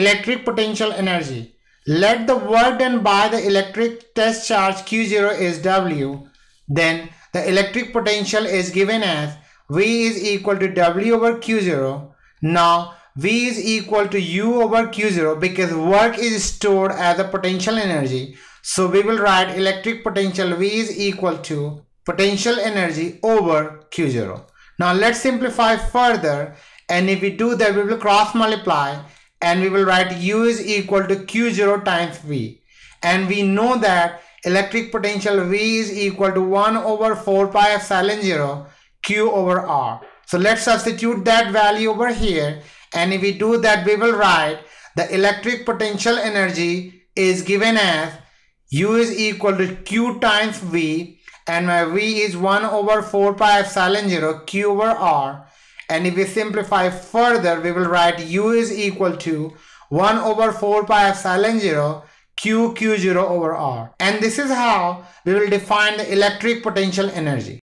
electric potential energy. Let the work done by the electric test charge Q0 is W. Then the electric potential is given as V is equal to W over Q0. Now V is equal to U over Q0 because work is stored as a potential energy. So we will write electric potential V is equal to potential energy over Q0. Now let's simplify further and if we do that we will cross multiply and we will write U is equal to Q0 times V. And we know that electric potential V is equal to 1 over 4 pi epsilon 0 Q over R. So let's substitute that value over here. And if we do that we will write the electric potential energy is given as U is equal to Q times V. And my V is 1 over 4 pi epsilon 0 Q over R and if we simplify further we will write U is equal to 1 over 4 pi epsilon 0 Q Q0 over R and this is how we will define the electric potential energy.